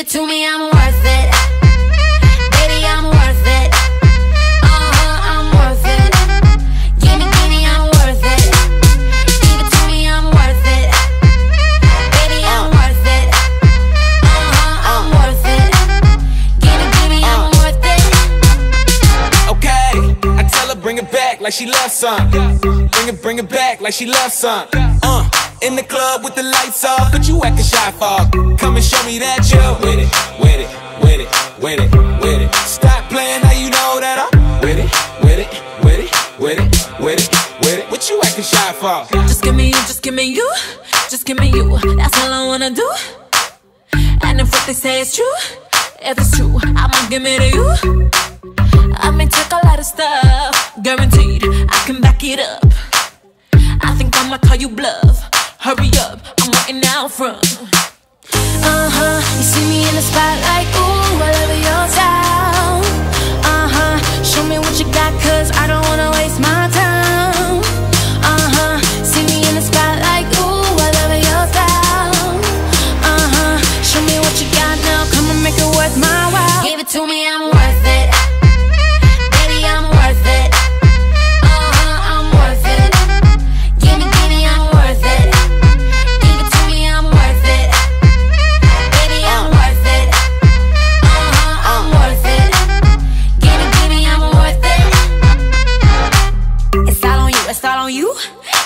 Give it to me, I'm worth it. Baby, I'm worth it. Uh-huh, I'm worth it. Give me, give me, I'm worth it. Give it to me, I'm worth it. Baby, I'm worth it. Uh-huh, I'm worth it. Give me, give me, I'm worth it. Okay, I tell her bring it back like she loves some. Bring it, bring it back like she loves some. Uh, in the club with the lights off, but you acting shy for. Come and show me that you're with it, with it, with it, with it, with it. Stop playing, now you know that I'm with it, with it, with it, with it, with it, with it. What you acting shy for? Just give me you, just give me you, just give me you. That's all I wanna do. And if what they say is true, if it's true, I'ma give it to you. I may take a lot of stuff, guaranteed I can back it up. I think I'ma call you bluff. Hurry up, I'm waiting out front. Uh huh. You see me in the spotlight, ooh, I love your style. Uh huh. Show me what you got, cause I don't wanna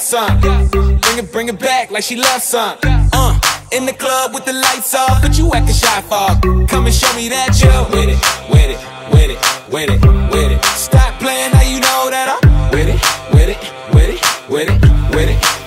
Loves some. Bring it, bring it back like she loves some. Uh, in the club with the lights off, but you acting shy for. Come and show me that you're with it, with it, with it, with it, with it. Stop playing, now you know that I'm with it, with it, with it, with it, with it,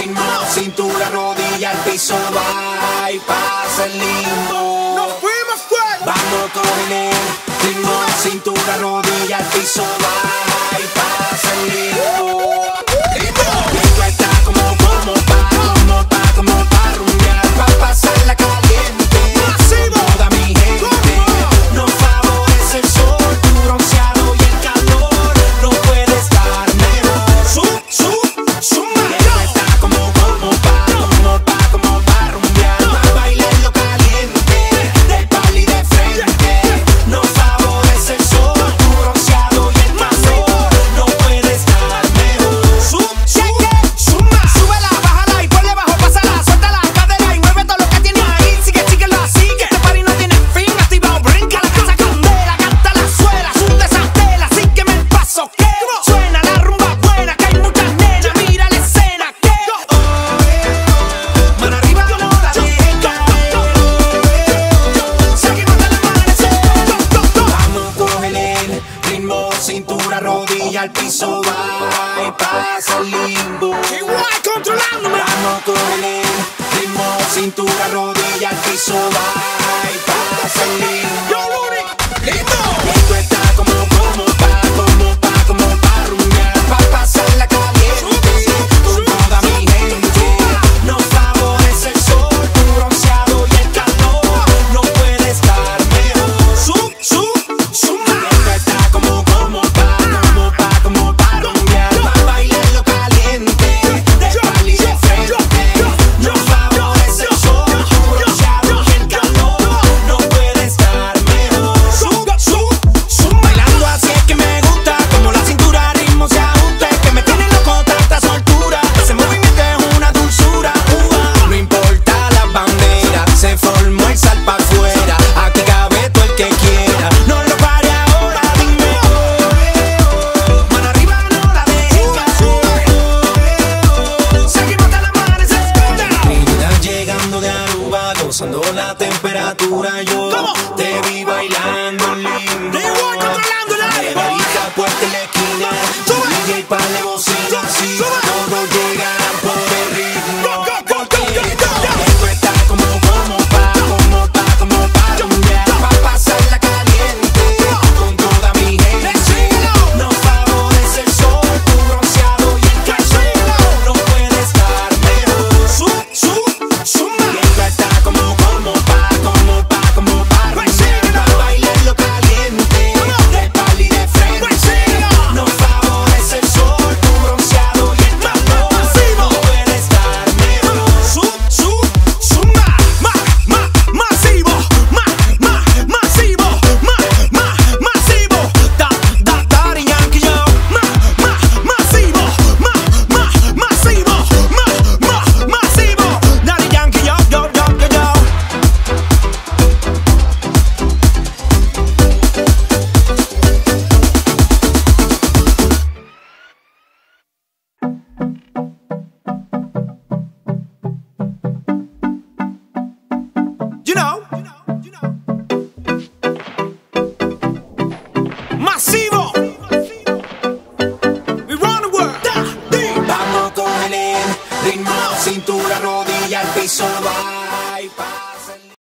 ritmo, cintura, rodilla, al piso, va y pasa el lindo. Nos fuimos fuera. Vamos con el ritmo, cintura, rodilla, al piso, va y pasa el lindo.